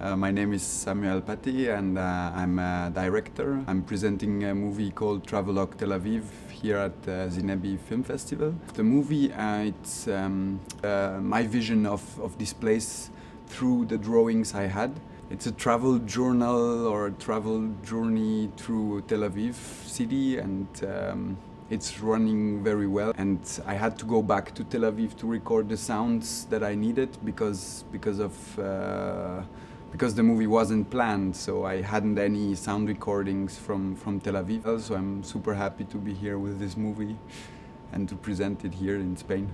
Uh, my name is Samuel Patthey and uh, I'm a director. I'm presenting a movie called Travelogue Tel Aviv here at uh, Zinebi Film Festival. The movie, uh, it's um, uh, my vision of, of this place through the drawings I had. It's a travel journal or a travel journey through Tel Aviv city and um, it's running very well and I had to go back to Tel Aviv to record the sounds that I needed because because of uh, because the movie wasn't planned so I hadn't any sound recordings from from Tel Aviv so I'm super happy to be here with this movie and to present it here in Spain.